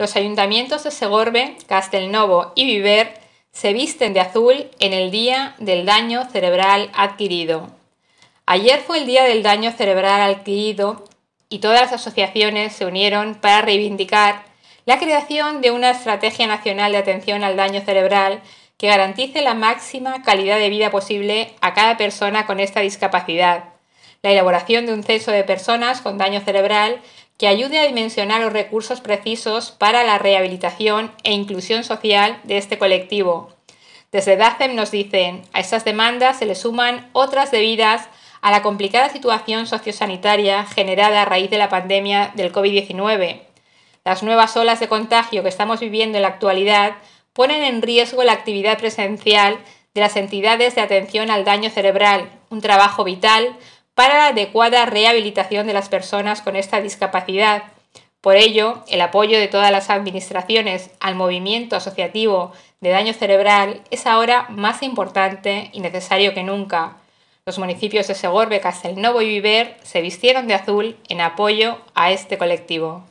los ayuntamientos de Segorbe, Castelnovo y Viver se visten de azul en el Día del Daño Cerebral Adquirido. Ayer fue el Día del Daño Cerebral Adquirido y todas las asociaciones se unieron para reivindicar la creación de una estrategia nacional de atención al daño cerebral que garantice la máxima calidad de vida posible a cada persona con esta discapacidad, la elaboración de un censo de personas con daño cerebral que ayude a dimensionar los recursos precisos para la rehabilitación e inclusión social de este colectivo. Desde DACEM nos dicen, a estas demandas se le suman otras debidas a la complicada situación sociosanitaria generada a raíz de la pandemia del COVID-19. Las nuevas olas de contagio que estamos viviendo en la actualidad ponen en riesgo la actividad presencial de las entidades de atención al daño cerebral, un trabajo vital para la adecuada rehabilitación de las personas con esta discapacidad. Por ello, el apoyo de todas las administraciones al movimiento asociativo de daño cerebral es ahora más importante y necesario que nunca. Los municipios de Segorbe, Castelnovo y Viver se vistieron de azul en apoyo a este colectivo.